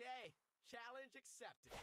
Okay, challenge accepted.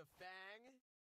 The Fang?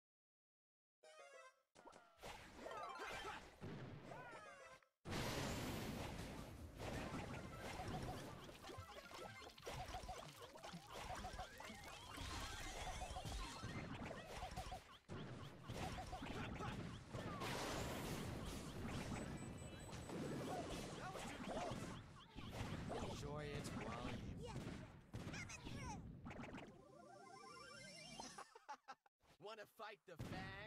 the fact.